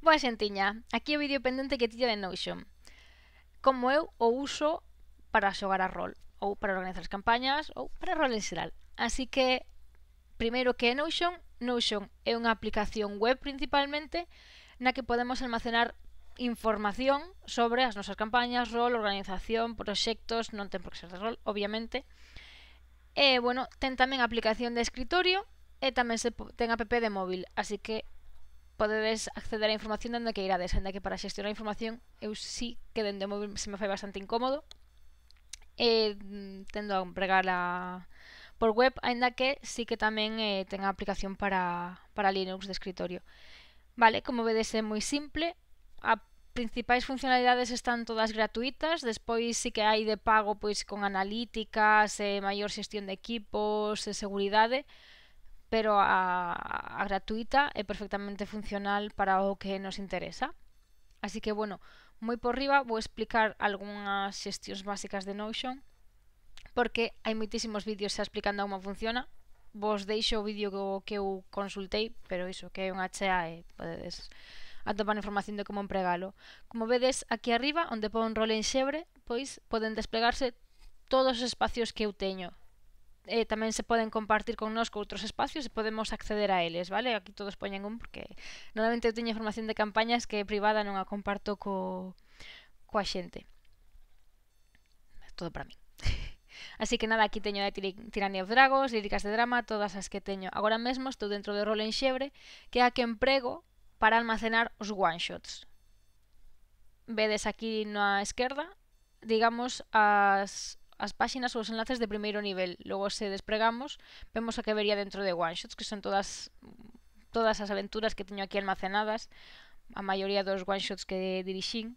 Boa xentiña, aquí o vídeo pendente que tiña de Notion. Como eu o uso para xogar a rol, ou para organizar as campañas, ou para rol en xeral. Así que, primeiro que é Notion, Notion é unha aplicación web principalmente na que podemos almacenar información sobre as nosas campañas, rol, organización, proxectos, non ten por que ser de rol, obviamente. E, bueno, ten tamén aplicación de escritorio e tamén se ten app de móvil, así que podedes acceder á información dende que irades, ainda que para xestionar a información eu sí que dende o móvil se me fai bastante incómodo e mm, tendo a empregala por web, aínda que sí que tamén eh, ten a aplicación para, para Linux de escritorio. Vale, como vedes é moi simple, a principais funcionalidades están todas gratuitas, despois sí que hai de pago pois con analíticas, eh, maior xestión de equipos, e seguridade, pero a, a gratuita é perfectamente funcional para o que nos interesa. Así que, bueno, moi por riba vou explicar algunhas xestións básicas de Notion porque hai moitísimos vídeos xa explicando como funciona. Vos deixo o vídeo que eu consultei, pero iso, que é unha chea e podedes atopar información de como empregalo. Como vedes aquí arriba, onde pon rol en xebre, pois poden desplegarse todos os espacios que eu teño eh, tamén se poden compartir con nós con outros espacios e podemos acceder a eles, vale? Aquí todos poñen un porque normalmente eu teño información de campañas que é privada non a comparto co, coa xente. É todo para mí. Así que nada, aquí teño de Tirania of Dragos, líricas de drama, todas as que teño. Agora mesmo estou dentro de Rol en Xebre, que é a que emprego para almacenar os one-shots. Vedes aquí na esquerda, digamos, as as páxinas ou os enlaces de primeiro nivel. Logo se despregamos, vemos a que vería dentro de OneShots, que son todas todas as aventuras que teño aquí almacenadas, a maioría dos OneShots que dirixín,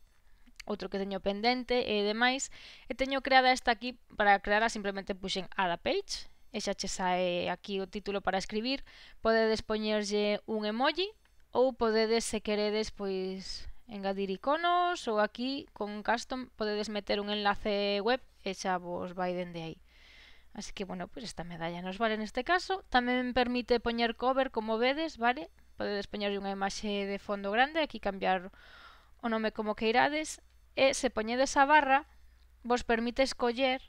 outro que teño pendente e demais, e teño creada esta aquí para crearla simplemente puxen add a page, e xa che sae aquí o título para escribir, podedes poñerlle un emoji ou podedes, se queredes, pois engadir iconos ou aquí con custom podedes meter un enlace web e xa vos vai dende aí. Así que, bueno, pois pues esta medalla nos vale neste caso. Tamén permite poñer cover, como vedes, vale? Podedes poñerlle unha imaxe de fondo grande, aquí cambiar o nome como queirades. E se poñedes a barra, vos permite escoller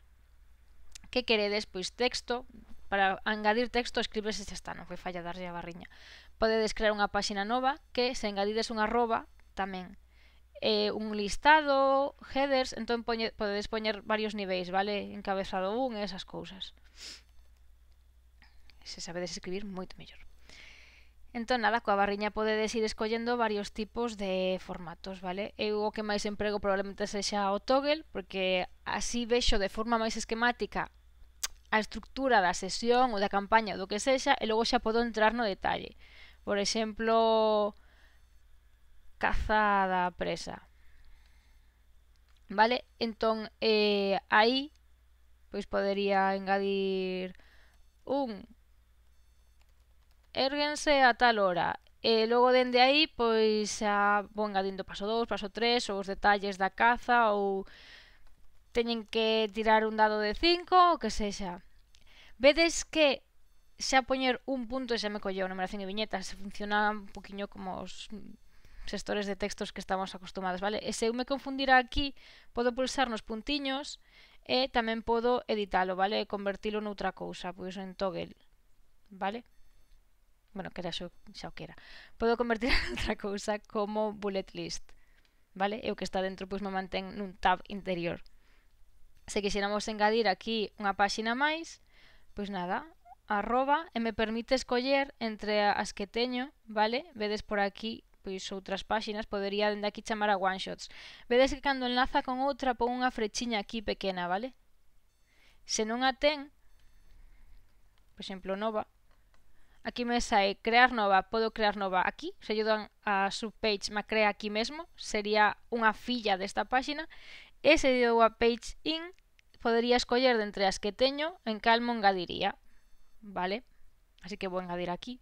que queredes, pois texto, para engadir texto escribes xa está, non foi falla darlle a barriña. Podedes crear unha páxina nova que se engadides unha arroba tamén eh, un listado, headers, entón poñe, podedes poñer varios niveis, vale? Encabezado 1 e esas cousas. Se sabedes escribir, moito mellor. Entón, nada, coa barriña podedes ir escollendo varios tipos de formatos, vale? Eu o que máis emprego probablemente sexa o toggle, porque así vexo de forma máis esquemática a estructura da sesión ou da campaña ou do que sexa, e logo xa podo entrar no detalle. Por exemplo, cazada da presa. Vale? Entón, eh, aí, pois podería engadir un erguense a tal hora. E logo dende aí, pois, a, vou engadindo paso 2, paso 3, ou os detalles da caza, ou teñen que tirar un dado de 5, o que sexa. Vedes que xa poñer un punto e xa me colleu numeración e viñetas, funciona un poquinho como os xestores de textos que estamos acostumados, vale? E se eu me confundira aquí, podo pulsar nos puntiños e tamén podo editalo, vale? E convertilo noutra cousa, pois en toggle, vale? Bueno, que era xo, xa o que era. Podo convertir outra cousa como bullet list, vale? E o que está dentro pois me mantén nun tab interior. Se quixéramos engadir aquí unha páxina máis, pois nada, arroba e me permite escoller entre as que teño, vale? Vedes por aquí pois outras páxinas podería dende aquí chamar a one shots. Vedes que cando enlaza con outra pon unha frechiña aquí pequena, vale? Se non a ten, por exemplo, nova, aquí me sae crear nova, podo crear nova aquí, se eu dan a subpage me crea aquí mesmo, sería unha filla desta páxina, e se dou a page in, podería escoller dentre as que teño en calmo engadiría, vale? Así que vou engadir aquí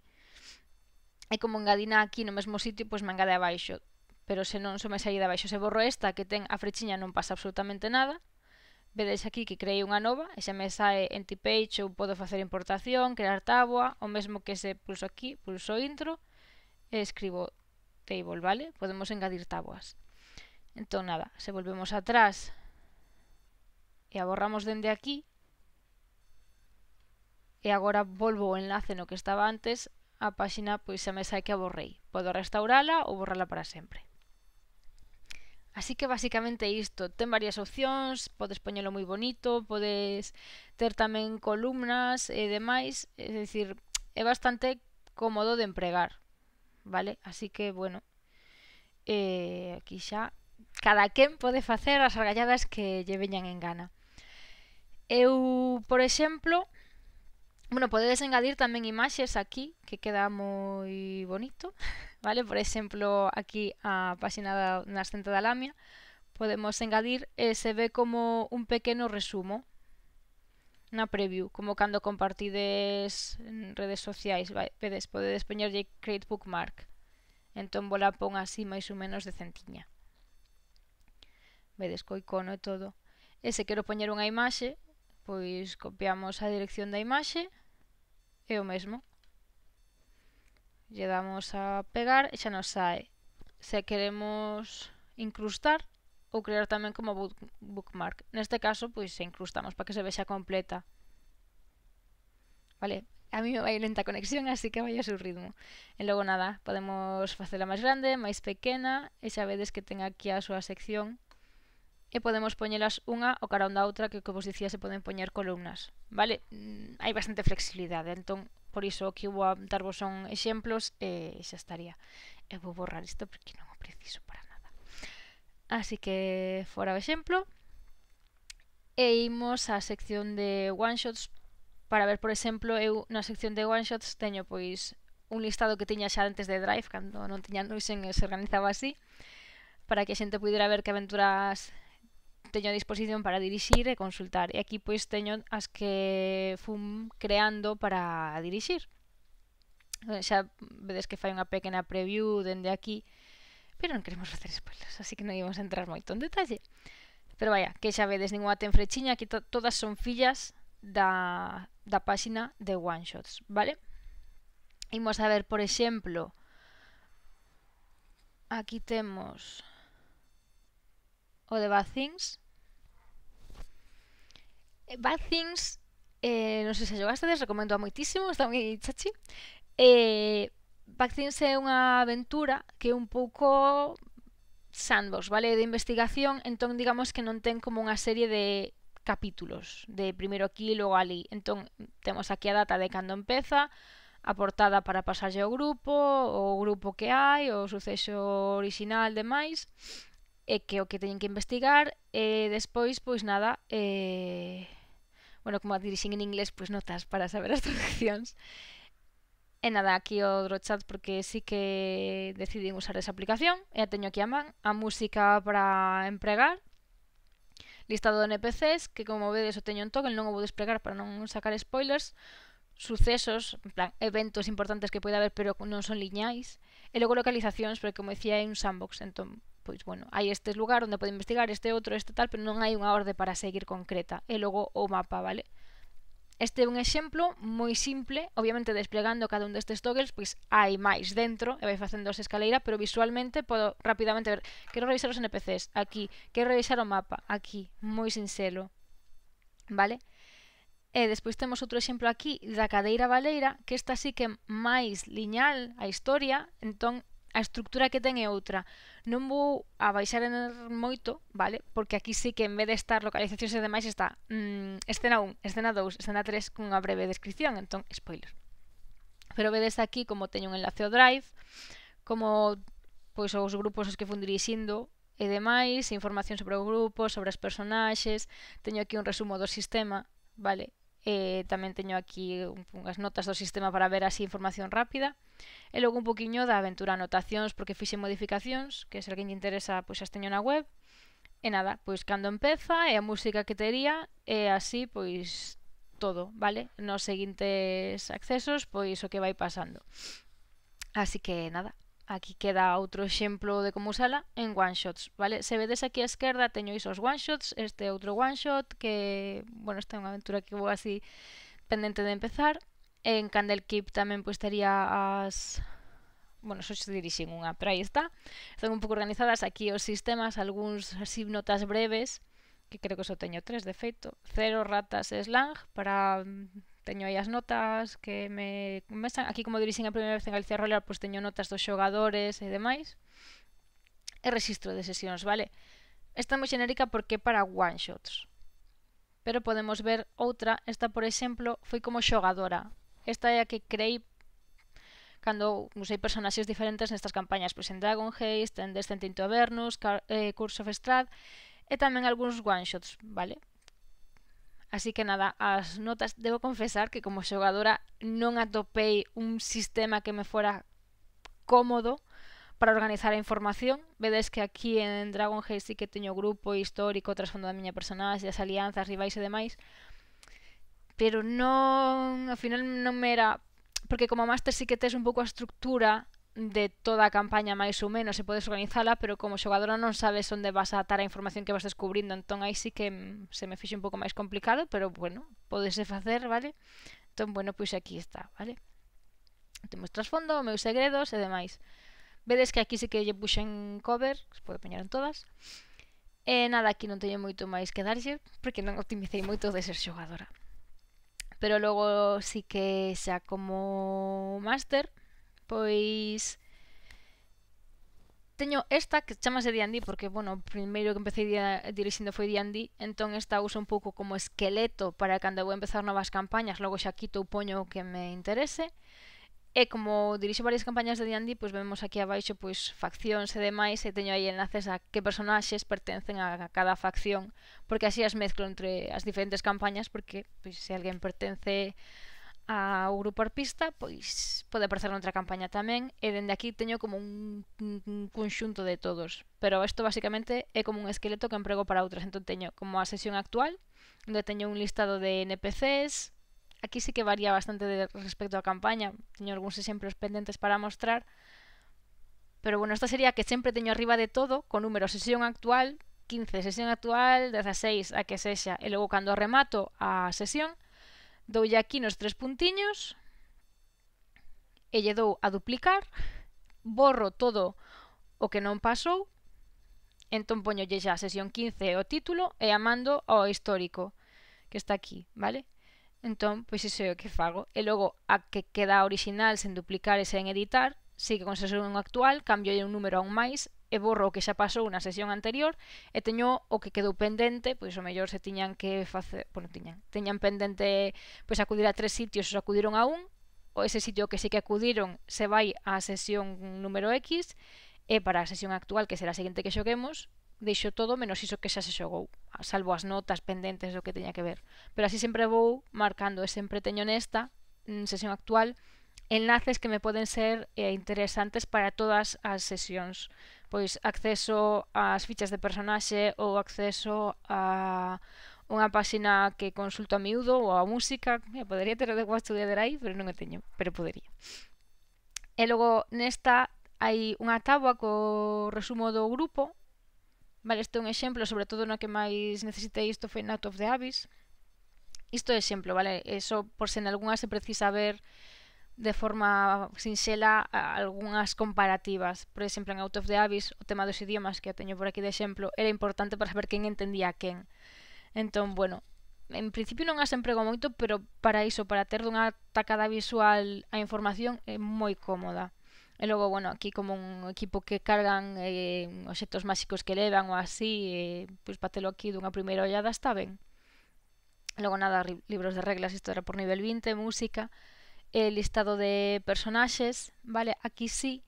e como engadina aquí no mesmo sitio, pois me engade abaixo. Pero se non só me saída abaixo, se borro esta que ten a frechiña non pasa absolutamente nada. Vedes aquí que creei unha nova, e xa me sae empty page ou podo facer importación, crear táboa, o mesmo que se pulso aquí, pulso intro, e escribo table, vale? Podemos engadir táboas. Entón, nada, se volvemos atrás e a borramos dende aquí, e agora volvo o enlace no que estaba antes a páxina pois xa me sai que aborrei. Podo restaurala ou borrala para sempre. Así que basicamente isto, ten varias opcións, podes poñelo moi bonito, podes ter tamén columnas e demais, é dicir, é bastante cómodo de empregar, vale? Así que, bueno, eh, aquí xa cada quen pode facer as argalladas que lle veñan en gana. Eu, por exemplo, Bueno, podedes engadir tamén imaxes aquí, que queda moi bonito, vale? Por exemplo, aquí a página da Nascente da Lamia, podemos engadir e se ve como un pequeno resumo, na preview, como cando compartides en redes sociais, vai, vedes, podedes poñerlle create bookmark. Entón vola pon así máis ou menos de centiña. Vedes co icono e todo. E se quero poñer unha imaxe, pois copiamos a dirección da imaxe, é o mesmo. Lle damos a pegar e xa nos sae. Se queremos incrustar ou crear tamén como bookmark. Neste caso, pois se incrustamos para que se vexa completa. Vale, a mí me vai lenta a conexión, así que vai a seu ritmo. E logo nada, podemos facela máis grande, máis pequena, e xa vedes que ten aquí a súa sección e podemos poñelas unha o carón da outra que, como vos dicía se poden poñer columnas, vale? Mm, hai bastante flexibilidade, entón por iso que vou a darvos son exemplos e xa estaría. E vou borrar isto porque non o preciso para nada. Así que fora o exemplo e imos á sección de one shots para ver, por exemplo, eu na sección de one shots teño pois un listado que tiña xa antes de Drive, cando non tiña Noisen e se organizaba así, para que a xente pudera ver que aventuras teño a disposición para dirixir e consultar. E aquí pois teño as que fun creando para dirixir. Eh, xa vedes que fai unha pequena preview dende aquí, pero non queremos facer spoilers, así que non íbamos a entrar moito en detalle. Pero vaya, que xa vedes, ninguna ten frechiña, que to todas son fillas da, da páxina de One Shots, vale? Imos a ver, por exemplo, aquí temos o de Bad Things, Bad Things, eh, non sei se xogastedes, recomendo moitísimo, está moi chachi. Eh, Bad Things é unha aventura que é un pouco sandbox, vale, de investigación, entón digamos que non ten como unha serie de capítulos, de primeiro aquí e logo ali. Entón temos aquí a data de cando empeza, a portada para pasarlle ao grupo, o grupo que hai, o suceso original demais, e que o que teñen que investigar, e despois, pois nada, eh, bueno, como a dirixen en inglés, pois notas para saber as traduccións. E nada, aquí o DroChat porque sí que decidín usar esa aplicación. E a teño aquí a man, a música para empregar, listado de NPCs, que como vedes o teño en toggle, non o vou despregar para non sacar spoilers, sucesos, en plan, eventos importantes que pode haber pero non son liñais, e logo localizacións, porque como decía é un sandbox, entón pois, bueno, hai este lugar onde pode investigar, este outro, este tal, pero non hai unha orde para seguir concreta, e logo o mapa, vale? Este é un exemplo moi simple, obviamente desplegando cada un destes toggles, pois hai máis dentro, e vai facendo esa escaleira, pero visualmente podo rapidamente ver, quero revisar os NPCs, aquí, quero revisar o mapa, aquí, moi sinxelo, vale? E despois temos outro exemplo aquí da cadeira baleira, que esta sí que é máis liñal a historia, entón a estructura que ten é outra. Non vou a baixar en moito, vale? Porque aquí sí que en vez de estar localizacións e demais está mm, escena 1, escena 2, escena 3 cunha breve descripción, entón, spoiler. Pero vedes aquí como teño un enlace ao Drive, como pois os grupos os que fun dirixindo e demais, información sobre o grupo, sobre as personaxes, teño aquí un resumo do sistema, vale? eh, tamén teño aquí unhas notas do sistema para ver así información rápida. E logo un poquinho da aventura anotacións porque fixe modificacións que se alguén lle interesa pois as teño na web. E nada, pois cando empeza e a música que tería e así pois todo, vale? Nos seguintes accesos pois o que vai pasando. Así que nada Aquí queda outro exemplo de como usala en one-shots, vale? Se vedes aquí á esquerda teño isos one-shots, este outro one-shot que, bueno, esta é unha aventura que vou así pendente de empezar. En Candle Keep tamén pois tería as bueno, só se dirixen unha, pero aí está. Están un pouco organizadas aquí os sistemas, algúns así notas breves, que creo que só teño tres, de feito. Cero, ratas e slang, para mm, teño aí as notas que me, me están, aquí como dirixen a primeira vez en Galicia Roller, pois teño notas dos xogadores e demais. E rexistro de sesións, vale? Esta é moi xenérica porque é para one shots. Pero podemos ver outra, esta por exemplo, foi como xogadora. Esta é a que creei cando usei personaxes diferentes nestas campañas, pois en Dragon Heist, en Descent into Avernus, Car eh, Curse of Strahd, e tamén algúns one shots, vale? Así que nada, as notas debo confesar que como xogadora non atopei un sistema que me fora cómodo para organizar a información. Vedes que aquí en Dragon Age sí que teño grupo histórico, trasfondo da miña personaxe, as alianzas, rivais e demais. Pero non, ao final non me era... Porque como máster sí que tes un pouco a estructura de toda a campaña máis ou menos e podes organizala, pero como xogadora non sabes onde vas a atar a información que vas descubrindo, entón aí sí que mm, se me fixe un pouco máis complicado, pero bueno, podese facer, vale? Entón, bueno, pois aquí está, vale? Temos trasfondo, meus segredos e demais. Vedes que aquí sí que lle puxen cover, que se pode peñar en todas. E nada, aquí non teño moito máis que darlle, porque non optimicei moito de ser xogadora. Pero logo sí que xa como máster, Pois teño esta que chamase D&D porque, bueno, o primeiro que empecé dirixindo foi D&D, entón esta uso un pouco como esqueleto para cando vou empezar novas campañas, logo xa quito ou poño o que me interese. E como dirixo varias campañas de D&D, pois vemos aquí abaixo pois faccións e demais, e teño aí enlaces a que personaxes pertencen a cada facción, porque así as mezclo entre as diferentes campañas, porque pois se alguén pertence ao grupo arpista, pois pode aparecer noutra campaña tamén, e dende aquí teño como un, un conxunto de todos. Pero isto basicamente é como un esqueleto que emprego para outras. Entón teño como a sesión actual, onde teño un listado de NPCs, aquí sí que varía bastante de respecto á campaña, teño algúns exemplos pendentes para mostrar, pero bueno, esta sería que sempre teño arriba de todo, con número sesión actual, 15, sesión actual, 16, a que sexa, e logo cando remato a sesión, Doulle aquí nos tres puntiños e lle dou a duplicar, borro todo o que non pasou, entón poñolle xa a sesión 15 o título e a mando ao histórico, que está aquí, vale? Entón, pois iso é o que fago. E logo, a que queda original sen duplicar e sen editar, sigue con sesión actual, cambio un número a un máis e borro o que xa pasou na sesión anterior e teño o que quedou pendente, pois o mellor se tiñan que facer, bueno, tiñan, teñan pendente pois acudir a tres sitios, os acudiron a un, o ese sitio que sí que acudiron se vai á sesión número X e para a sesión actual, que será a seguinte que xoguemos, deixo todo menos iso que xa se xogou, salvo as notas pendentes do que teña que ver. Pero así sempre vou marcando e sempre teño nesta mm, sesión actual enlaces que me poden ser eh, interesantes para todas as sesións pois acceso ás fichas de personaxe ou acceso a unha páxina que consulto a miúdo ou a música, que podería ter o de Watch Together aí, pero non o teño, pero podería. E logo nesta hai unha táboa co resumo do grupo, vale, este é un exemplo, sobre todo no que máis necesitei isto foi Out of the Abyss, isto é exemplo, vale, eso por se en algunha se precisa ver de forma sinxela algunhas comparativas. Por exemplo, en Out of the Abyss, o tema dos idiomas que eu teño por aquí de exemplo, era importante para saber quen entendía a quen. Entón, bueno, en principio non as emprego moito, pero para iso, para ter dunha tacada visual a información, é moi cómoda. E logo, bueno, aquí como un equipo que cargan eh, objetos máxicos que levan ou así, eh, pois batelo aquí dunha primeira ollada está ben. Logo nada, libros de reglas, isto era por nivel 20, música, el listado de personaxes, vale? Aquí sí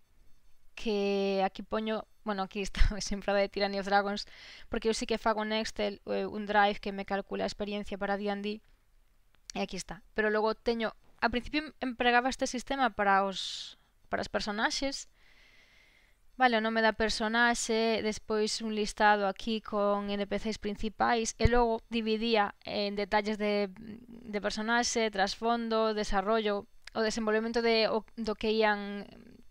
que aquí poño, bueno, aquí está sempre de Tyranny of Dragons, porque eu sí que fago un Excel, eh, un Drive que me calcula a experiencia para D&D, e aquí está. Pero logo teño, a principio empregaba este sistema para os para os personaxes, Vale, o nome da personaxe, despois un listado aquí con NPCs principais e logo dividía en detalles de, de personaxe, trasfondo, desarrollo, o desenvolvemento de, o, do que ían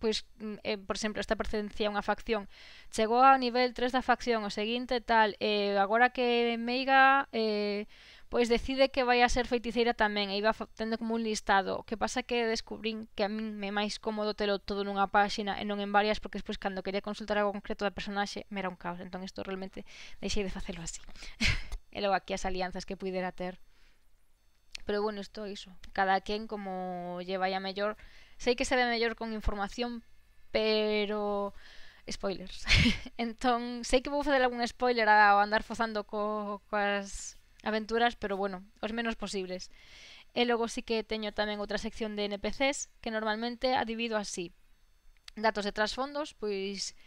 pois, mm, eh, por exemplo, esta pertencía a unha facción chegou ao nivel 3 da facción o seguinte tal, eh, agora que Meiga eh, pois decide que vai a ser feiticeira tamén e iba tendo como un listado. O que pasa que descubrín que a min me é máis cómodo telo todo nunha páxina e non en varias porque despois cando quería consultar algo concreto da personaxe me era un caos. Entón isto realmente deixei de facelo así. e logo aquí as alianzas que puidera ter. Pero bueno, isto é iso. Cada quen como lle vai a mellor. Sei que se ve mellor con información, pero spoilers. entón, sei que vou facer algún spoiler ao andar fozando co, coas aventuras, pero bueno, os menos posibles. E logo sí que teño tamén outra sección de NPCs que normalmente a divido así. Datos de trasfondos, pois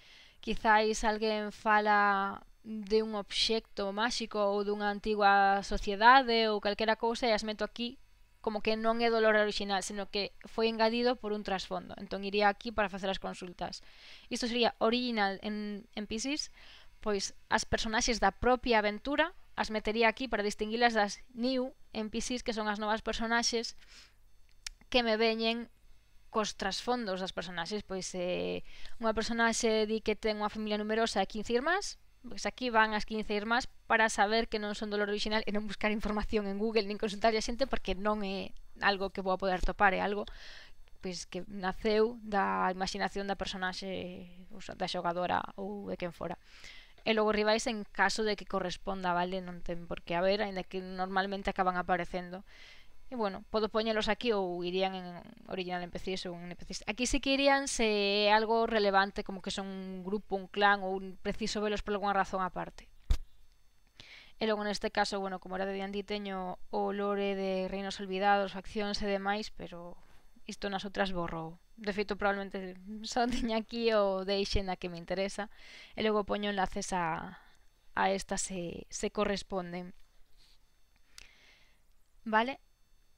quizáis alguén fala de un obxecto máxico ou dunha antiga sociedade ou calquera cousa e as meto aquí como que non é dolor original, sino que foi engadido por un trasfondo. Entón iría aquí para facer as consultas. Isto sería original en, en Pisces, pois as personaxes da propia aventura as metería aquí para distinguilas das new en Pisces, que son as novas personaxes que me veñen cos trasfondos das personaxes. Pois eh, unha personaxe di que ten unha familia numerosa e 15 irmás, Pois aquí van as 15 irmás para saber que non son dolor original e non buscar información en Google nin consultar a xente porque non é algo que vou a poder topar, é algo pois que naceu da imaginación da personaxe, ou da xogadora ou de quen fora. E logo rivais en caso de que corresponda, vale? Non ten por que haber, aínda que normalmente acaban aparecendo. E bueno, podo poñelos aquí ou irían en original en ou en NPCs. Aquí sí que irían se é algo relevante, como que son un grupo, un clan ou un preciso velos por algunha razón aparte. E logo neste caso, bueno, como era de diante teño o lore de Reinos Olvidados, Faccións e demais, pero isto nas outras borrou. De feito, probablemente só teña aquí o deixen a que me interesa e logo poño enlaces a, a estas se, se corresponden. Vale,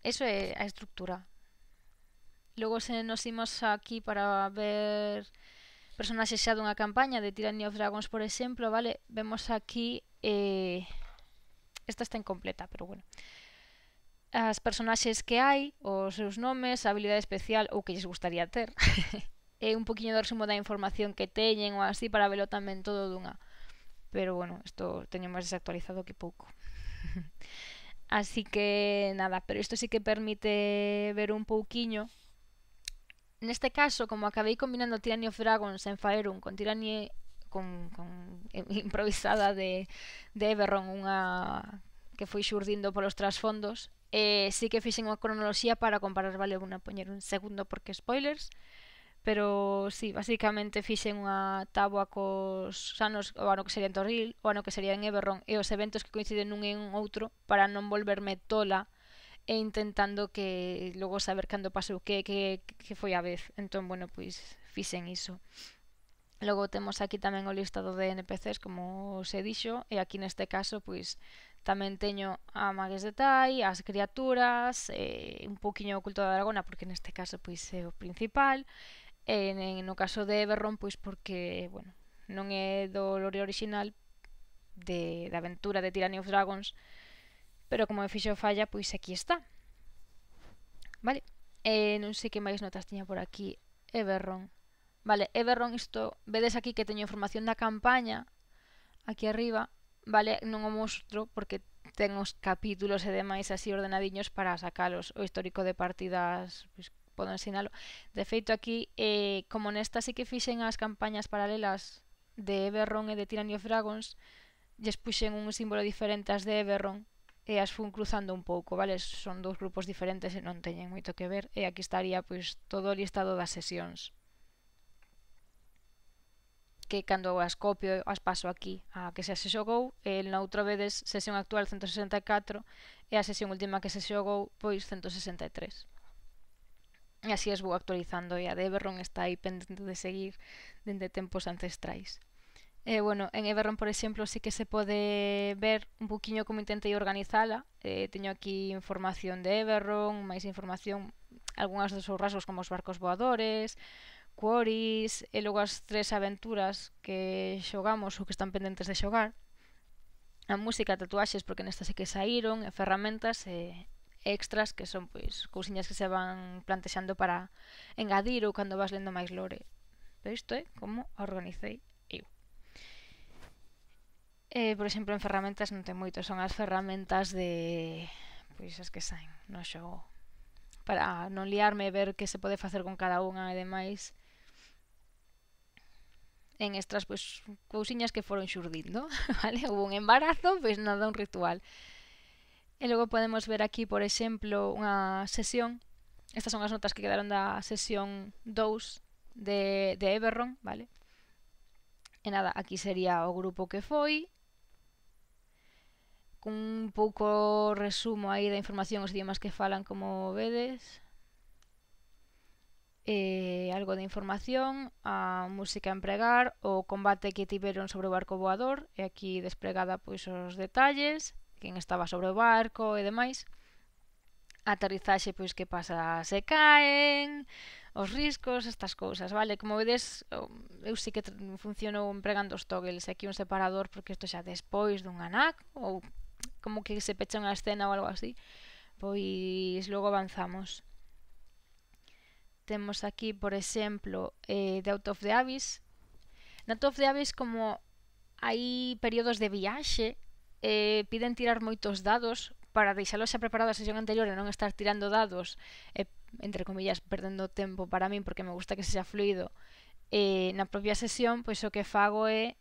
Eso é a estructura. Logo se nos imos aquí para ver personaxes xa dunha campaña de Tyranny of Dragons, por exemplo, vale, vemos aquí eh, esta está incompleta, pero bueno. As personaxes que hai, os seus nomes, a habilidade especial ou que lles gustaría ter. e un poquinho do resumo da información que teñen ou así para velo tamén todo dunha. Pero bueno, isto teño máis desactualizado que pouco. Así que nada, pero isto sí que permite ver un pouquiño. Neste caso, como acabei combinando Tyranny of Dragons en Faerun con Tyranny con, con eh, improvisada de, de Everon, unha que foi xurdindo polos trasfondos, eh, sí que fixen unha cronoloxía para comparar, vale, unha poñer un segundo porque spoilers, pero sí, basicamente fixen unha táboa cos anos o ano que sería en Torril, o ano que sería en Eberron e os eventos que coinciden nun en outro para non volverme tola e intentando que logo saber cando pasou que, que, que foi a vez. Entón, bueno, pois fixen iso. Logo temos aquí tamén o listado de NPCs, como se dixo, e aquí neste caso, pois, tamén teño a Magues de Tai, as criaturas, eh, un poquinho o culto da dragona, porque neste caso pois é o principal, E no caso de Eberron pois porque, bueno, non é do lore original de, da aventura de Tyranny of Dragons, pero como me fixo falla, pois aquí está. Vale, e non sei que máis notas tiña por aquí. Eberron. Vale, Eberron isto, vedes aquí que teño información da campaña, aquí arriba, vale, non o mostro porque ten os capítulos e demais así ordenadiños para sacalos o histórico de partidas pois, podo ensinalo. De feito, aquí, eh, como nesta sí que fixen as campañas paralelas de Eberron e de Tyranny of Dragons, lles puxen un símbolo diferente ás de Eberron e as fun cruzando un pouco, vale? Son dous grupos diferentes e non teñen moito que ver. E aquí estaría pois todo o listado das sesións. Que cando as copio, as paso aquí a que xa se xogou, e noutro vedes sesión actual 164 e a sesión última que se xogou pois 163. E así as vou actualizando e a de Everron está aí pendente de seguir dende tempos ancestrais. E, bueno, en Everron, por exemplo, sí que se pode ver un poquinho como intentei organizala. Eh, teño aquí información de Everron, máis información, algunhas dos seus rasgos como os barcos voadores, quarries, e logo as tres aventuras que xogamos ou que están pendentes de xogar. A música, tatuaxes, porque nestas sí que saíron, e ferramentas, e, extras que son pois cousiñas que se van plantexando para engadir ou cando vas lendo máis lore. Pero isto é como organicei eu. Eh, por exemplo, en ferramentas non ten moito, son as ferramentas de pois as que saen no xogo para non liarme e ver que se pode facer con cada unha e demais en extras, pois, cousiñas que foron xurdindo, vale? Houve un embarazo, pois nada, un ritual. E logo podemos ver aquí, por exemplo, unha sesión. Estas son as notas que quedaron da sesión 2 de, de Everron, vale? E nada, aquí sería o grupo que foi, cun pouco resumo aí da información os idiomas que falan como vedes eh, algo de información, a música a empregar, o combate que tiveron sobre o barco voador, e aquí despregada pois os detalles, quen estaba sobre o barco e demais. A aterrizaxe, pois, que pasa, se caen, os riscos, estas cousas, vale? Como vedes, eu sí que funciono empregando os toggles, aquí un separador, porque isto xa despois dun anac, ou como que se pecha unha escena ou algo así, pois logo avanzamos temos aquí, por exemplo, eh, de Out of the Abyss. Na Out of the Abyss, como hai períodos de viaxe, eh, piden tirar moitos dados para deixalos xa preparado a sesión anterior e non estar tirando dados e, entre comillas, perdendo tempo para min porque me gusta que sexa fluido eh, na propia sesión, pois o que fago é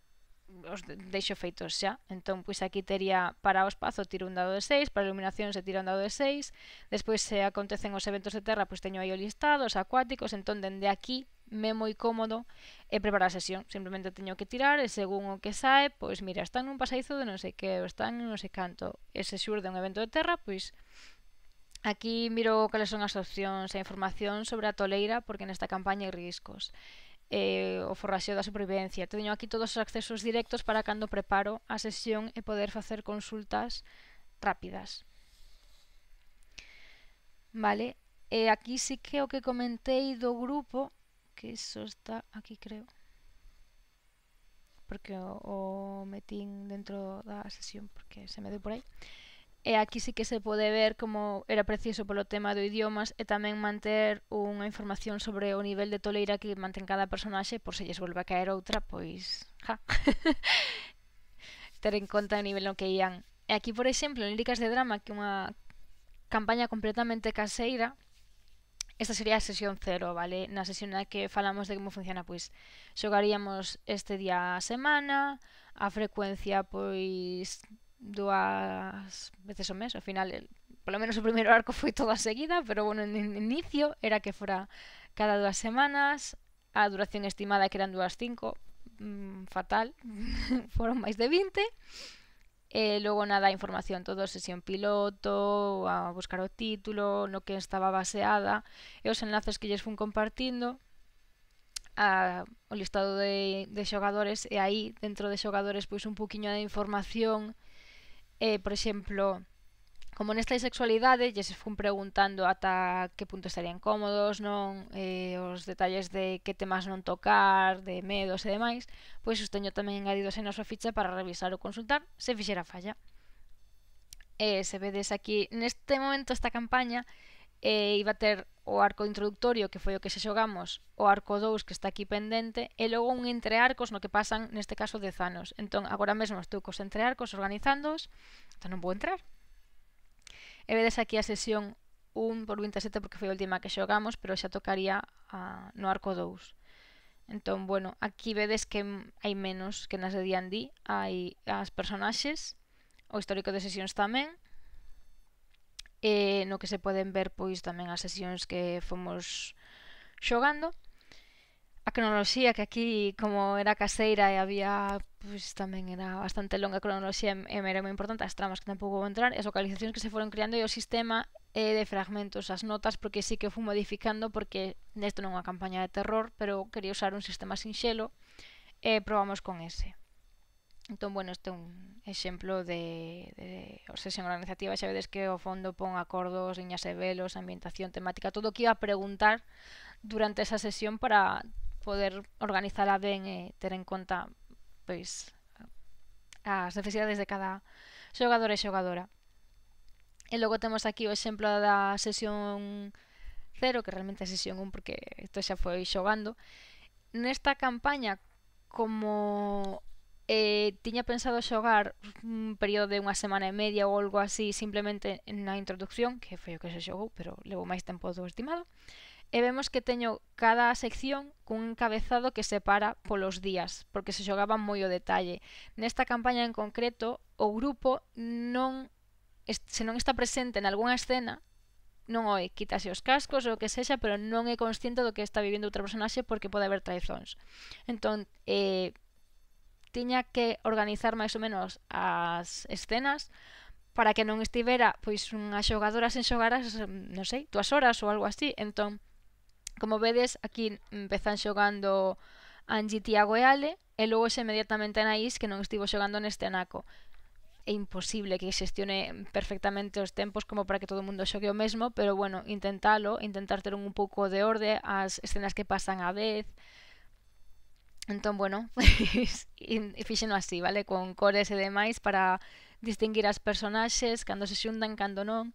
os deixo feitos xa. Entón, pois aquí tería para o espazo tiro un dado de 6, para a iluminación se tira un dado de 6, despois se acontecen os eventos de terra, pois teño aí o listado, os acuáticos, entón dende aquí me moi cómodo e preparar a sesión. Simplemente teño que tirar e según o que sae, pois mira, están nun pasadizo de non sei que, ou están en non sei canto, e se xurde un evento de terra, pois aquí miro cales son as opcións e información sobre a toleira, porque nesta campaña hai riscos. E, o forraxeo da supervivencia. Teño aquí todos os accesos directos para cando preparo a sesión e poder facer consultas rápidas. Vale, e aquí sí que o que comentei do grupo que só está aquí, creo. Porque o, o metín dentro da sesión porque se me deu por aí. E aquí sí que se pode ver como era preciso polo tema do idiomas e tamén manter unha información sobre o nivel de toleira que mantén cada personaxe por se lles volve a caer outra, pois... Ja. ter en conta o nivel no que ían. E aquí, por exemplo, en Líricas de Drama, que é unha campaña completamente caseira, Esta sería a sesión cero, vale? Na sesión na que falamos de como funciona, pois, xogaríamos este día a semana, a frecuencia, pois, dúas veces ao mes, ao final, el, polo menos o primeiro arco foi toda seguida, pero bueno, no inicio era que fora cada dúas semanas, a duración estimada que eran dúas cinco, mmm, fatal, foron máis de 20, E logo nada información, todo sesión piloto, a buscar o título, no que estaba baseada, e os enlaces que lles fun compartindo, a, o listado de, de xogadores, e aí, dentro de xogadores, pois un poquinho de información, eh, por exemplo, como nesta sexualidade lle se fun preguntando ata que punto estarían cómodos, non eh, os detalles de que temas non tocar, de medos e demais, pois os teño tamén engadidos en a súa ficha para revisar ou consultar se fixera falla. Eh, se vedes aquí, neste momento esta campaña eh, iba a ter o arco introductorio, que foi o que se xogamos, o arco 2 que está aquí pendente, e logo un entrearcos no que pasan, neste caso, 10 anos. Entón, agora mesmo estou cos entrearcos organizándoos, entón non vou entrar, E vedes aquí a sesión 1 por 27 porque foi a última que xogamos, pero xa tocaría a, no arco 2. Entón, bueno, aquí vedes que hai menos que nas de D&D, hai as personaxes, o histórico de sesións tamén, e no que se poden ver pois tamén as sesións que fomos xogando. A cronoloxía que aquí como era caseira e había pois tamén era bastante longa a cronoloxía e era moi importante as tramas que tampouco vou entrar, as localizacións que se foron creando e o sistema e de fragmentos, as notas, porque sí que fui modificando, porque nesto non é unha campaña de terror, pero quería usar un sistema sinxelo, e probamos con ese. Entón, bueno, este é un exemplo de, de obsesión organizativa, xa vedes que o fondo pon acordos, liñas e velos, ambientación, temática, todo o que iba a preguntar durante esa sesión para poder organizala ben e ter en conta pois as necesidades de cada xogador e xogadora. E logo temos aquí o exemplo da sesión 0, que realmente é sesión 1 porque isto xa foi xogando. Nesta campaña, como eh, tiña pensado xogar un período de unha semana e media ou algo así simplemente na introducción, que foi o que se xogou, pero levou máis tempo do estimado, e vemos que teño cada sección cun encabezado que separa polos días, porque se xogaba moi o detalle. Nesta campaña en concreto, o grupo non se non está presente en algunha escena, non oe, quítase os cascos ou o que sexa, pero non é consciente do que está vivindo outra personaxe porque pode haber traizóns. Entón, eh, tiña que organizar máis ou menos as escenas para que non estivera pois unha xogadora sen xogar as, non sei, dúas horas ou algo así. Entón, Como vedes, aquí empezan xogando Angie, Tiago e Ale, e logo xa inmediatamente Anaís, que non estivo xogando neste anaco. É imposible que xestione perfectamente os tempos como para que todo o mundo xogue o mesmo, pero bueno, intentalo, intentar ter un pouco de orde as escenas que pasan á vez. Entón, bueno, fixeno así, vale? Con cores e demais para distinguir as personaxes, cando se xuntan, cando non,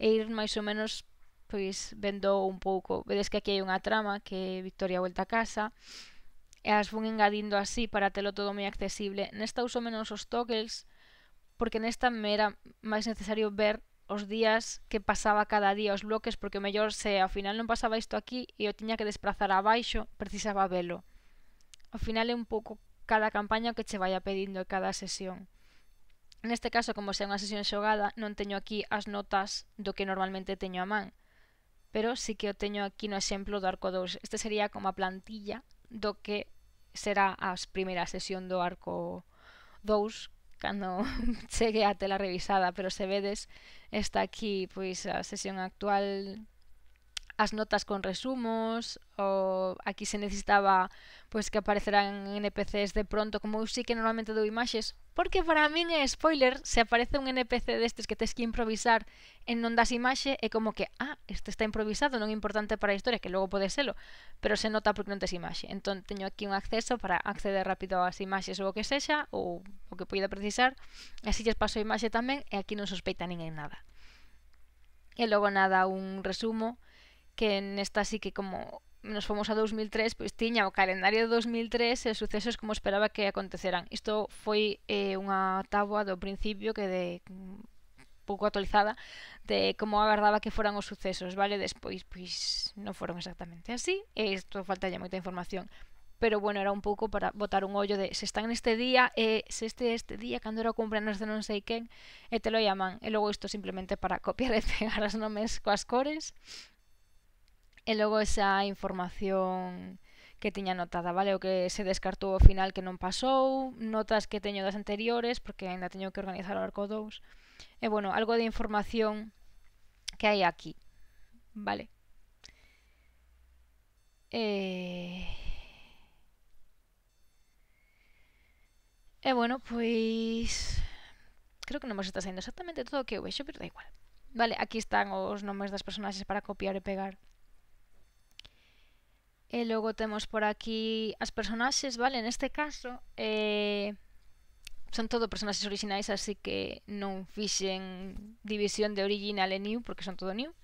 e ir máis ou menos pois vendo un pouco. Vedes que aquí hai unha trama que Victoria volta a casa e as fun engadindo así para telo todo moi accesible. Nesta uso menos os toggles porque nesta me era máis necesario ver os días que pasaba cada día os bloques porque o mellor se ao final non pasaba isto aquí e eu tiña que desplazar abaixo precisaba velo ao final é un pouco cada campaña que che vaya pedindo e cada sesión neste caso como sea unha sesión xogada non teño aquí as notas do que normalmente teño a man pero sí que o teño aquí no exemplo do arco 2. Este sería como a plantilla do que será a primeira sesión do arco 2 cando chegue a tela revisada, pero se vedes está aquí pois a sesión actual as notas con resumos, ou aquí se necesitaba pois que apareceran NPCs de pronto, como eu sí que normalmente dou imaxes, porque para min é spoiler se aparece un NPC destes que tes que improvisar en non das imaxe, é como que, ah, este está improvisado, non é importante para a historia, que logo pode selo, pero se nota porque non tes imaxe. Entón, teño aquí un acceso para acceder rápido ás imaxes ou o que sexa, ou o que poida precisar, e así lles paso a imaxe tamén, e aquí non sospeita ninguén nada. E logo nada, un resumo, que nesta sí que como nos fomos a 2003, pois tiña o calendario de 2003 e os sucesos como esperaba que aconteceran. Isto foi eh, unha táboa do principio que de mm, pouco actualizada de como agardaba que foran os sucesos, vale? Despois, pois, non foron exactamente así, e isto faltalle moita información. Pero bueno, era un pouco para botar un ollo de se están neste día, e se este este día, cando era o cumpleanos de non sei quen, e te lo llaman. E logo isto simplemente para copiar e pegar as nomes coas cores. E logo esa información que tiña anotada, vale? O que se descartou ao final que non pasou, notas que teño das anteriores, porque ainda teño que organizar o arco 2. E bueno, algo de información que hai aquí, vale? E... E bueno, pois... Creo que non vos está saindo exactamente todo o que eu vexo, pero da igual. Vale, aquí están os nomes das personaxes para copiar e pegar. E logo temos por aquí as personaxes, vale? Neste caso, eh, son todo personaxes orixinais, así que non fixen división de original e new, porque son todo new.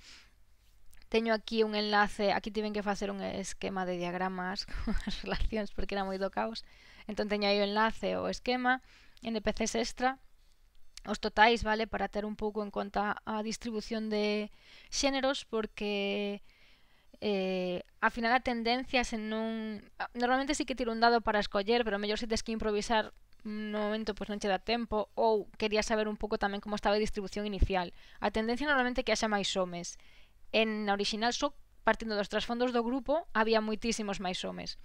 Teño aquí un enlace, aquí tiven que facer un esquema de diagramas con as relacións, porque era moi do caos. Entón teño aí o enlace o esquema, NPCs extra, os totais, vale, para ter un pouco en conta a distribución de xéneros, porque eh, a final a tendencia se non... Normalmente sí que tiro un dado para escoller, pero mellor se tes que improvisar no momento pois non che dá tempo ou quería saber un pouco tamén como estaba a distribución inicial. A tendencia normalmente que haxa máis homes. En na original só partindo dos trasfondos do grupo había moitísimos máis homes.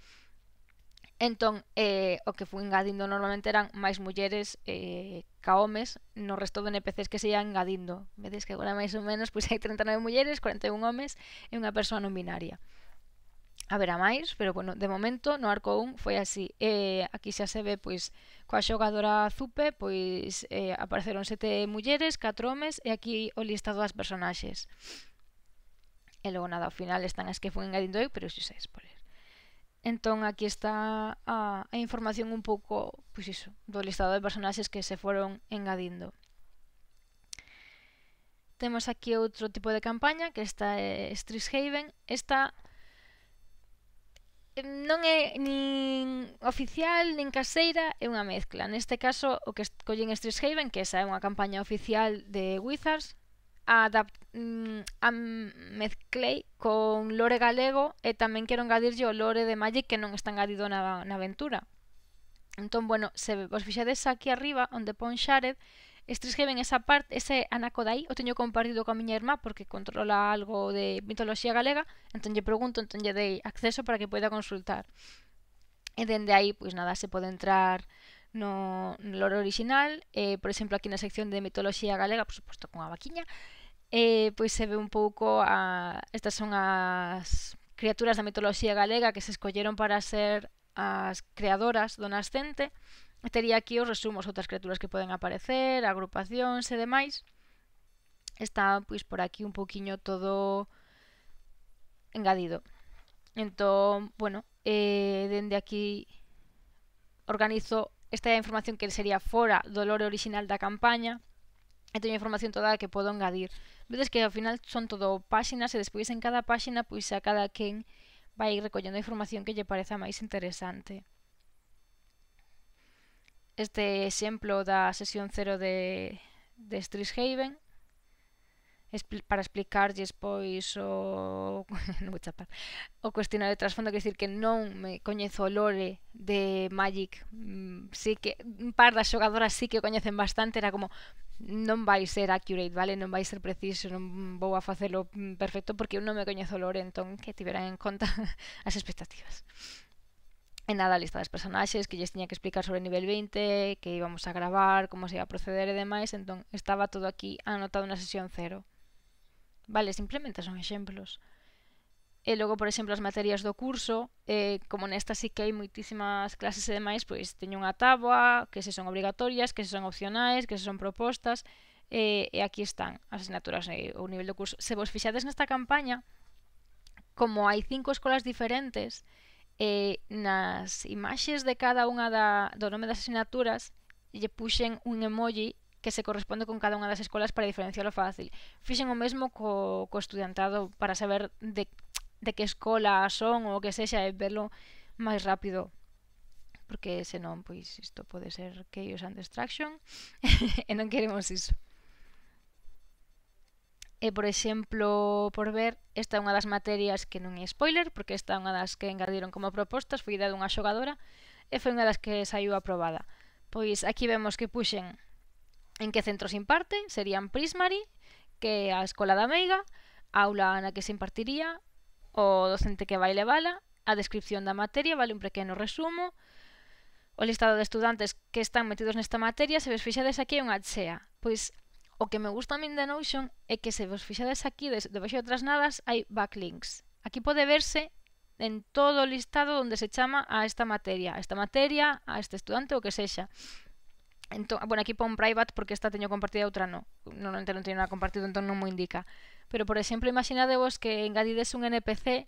Entón, eh, o que fui engadindo normalmente eran máis mulleres eh, ca homes no resto de NPCs que se iban engadindo. Vedes que agora máis ou menos pois hai 39 mulleres, 41 homes e unha persoa non binaria. Haberá máis, pero bueno, de momento no arco 1 foi así. Eh, aquí xa se ve pois coa xogadora Zupe, pois eh, apareceron sete mulleres, 4 homes e aquí o listado das personaxes. E logo nada, ao final están as que fui engadindo eu, pero xa se spoiler. Entón aquí está a, a información un pouco, pois iso, do listado de personaxes que se foron engadindo. Temos aquí outro tipo de campaña, que esta é Strixhaven. Esta non é nin oficial, nin caseira, é unha mezcla. Neste caso, o que escollen Strixhaven, que esa é unha campaña oficial de Wizards, a, mm, a mezclei con lore galego e tamén quero engadirlle o lore de Magic que non está engadido na, na aventura. Entón, bueno, se vos fixades aquí arriba, onde pon Xared, Strixhaven esa parte, ese anaco dai, o teño compartido coa miña irmá porque controla algo de mitoloxía galega, entón lle pregunto, entón lle dei acceso para que poida consultar. E dende aí, pois nada, se pode entrar no, no lore original, eh, por exemplo, aquí na sección de mitoloxía galega, por suposto, con a vaquiña, eh, pois se ve un pouco a estas son as criaturas da mitoloxía galega que se escolleron para ser as creadoras do nascente. Tería aquí os resumos outras criaturas que poden aparecer, agrupacións e demais. Está pois por aquí un poquiño todo engadido. Entón, bueno eh, dende aquí organizo esta información que sería fora do lore original da campaña e teño información toda que podo engadir. Vedes que ao final son todo páxinas e despois en cada páxina pois a cada quen vai recollendo a información que lle pareza máis interesante. Este exemplo da sesión 0 de, de Strixhaven expl para explicarlles pois o non vou chapar o cuestionario de trasfondo, que decir que non me coñezo o lore de Magic mm, sí que un par das xogadoras sí que o coñecen bastante, era como non vai ser accurate, vale? Non vai ser preciso, non vou a facelo mm, perfecto porque eu non me coñezo o lore, entón que tiveran en conta as expectativas. E nada, a lista das personaxes que lles tiña que explicar sobre nivel 20, que íbamos a gravar, como se iba a proceder e demais, entón estaba todo aquí anotado na sesión 0. Vale, simplemente son exemplos. E eh, logo, por exemplo, as materias do curso, eh, como nesta sí que hai moitísimas clases e demais, pois teño unha táboa, que se son obrigatorias, que se son opcionais, que se son propostas, eh, e aquí están as asignaturas e eh, o nivel do curso. Se vos fixades nesta campaña, como hai cinco escolas diferentes, eh, nas imaxes de cada unha da, do nome das asignaturas lle puxen un emoji que se corresponde con cada unha das escolas para diferenciarlo fácil. Fixen o mesmo co, co estudiantado para saber de, de que escola son ou que sexa e verlo máis rápido porque senón, pois, isto pode ser Chaos and distraction e non queremos iso. E, por exemplo, por ver, esta é unha das materias que non é spoiler, porque esta é unha das que engadiron como propostas, foi idea dunha xogadora, e foi unha das que saiu aprobada. Pois aquí vemos que puxen en que centros imparte serían Prismari, que a Escola da Meiga, a aula na que se impartiría, o docente que vai levala, a descripción da materia, vale un pequeno resumo, o listado de estudantes que están metidos nesta materia, se vos fixades aquí é unha chea. Pois o que me gusta a min de Notion é que se vos fixades aquí, debaixo de outras nadas hai backlinks. Aquí pode verse en todo o listado onde se chama a esta materia, a esta materia, a este estudante, o que sexa. Entón, ah, bueno, aquí pon private porque esta teño compartida e outra non. Normalmente non teño nada compartido, entón non mo indica. Pero, por exemplo, imaginadevos que engadides un NPC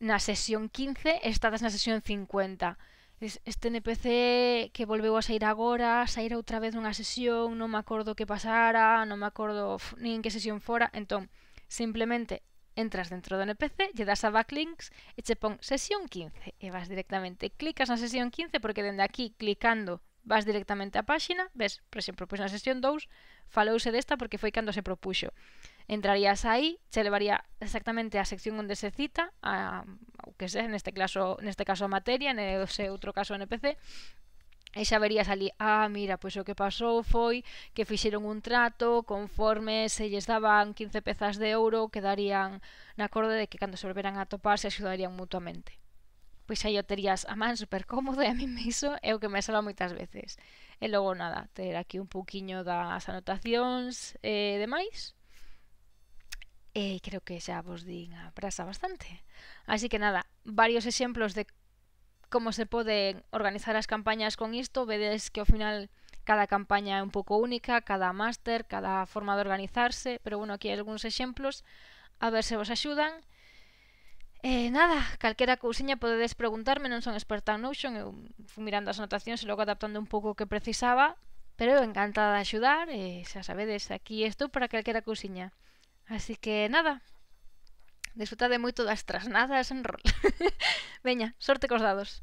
na sesión 15 e estades na sesión 50. Este NPC que volveu a sair agora, sair outra vez dunha sesión, non me acordo que pasara, non me acordo nin que sesión fora. Entón, simplemente entras dentro do NPC, lle das a backlinks e che pon sesión 15 e vas directamente, clicas na sesión 15 porque dende aquí clicando vas directamente á páxina, ves, por exemplo, pois na sesión 2 falouse desta porque foi cando se propuxo. Entrarías aí, che levaría exactamente á sección onde se cita, a, o que sei, neste, caso, neste caso a materia, nese outro caso a NPC, E xa verías ali, ah, mira, pois o que pasou foi que fixeron un trato conforme se lles daban 15 pezas de ouro quedarían na acorde de que cando se volveran a toparse axudarían mutuamente pois aí o terías a man super cómodo e a mí iso é o que me salva moitas veces. E logo nada, ter aquí un pouquiño das anotacións e eh, demais. E creo que xa vos din a prasa bastante. Así que nada, varios exemplos de como se poden organizar as campañas con isto, vedes que ao final cada campaña é un pouco única, cada máster, cada forma de organizarse, pero bueno, aquí hai algúns exemplos, a ver se vos axudan. E eh, nada, calquera cousiña podedes preguntarme, non son experta en Notion, eu fui mirando as anotacións e logo adaptando un pouco o que precisaba, pero eu encantada de axudar e xa sabedes, aquí estou para calquera cousiña. Así que nada, disfrutade moito das trasnadas en rol. Veña, sorte cos dados.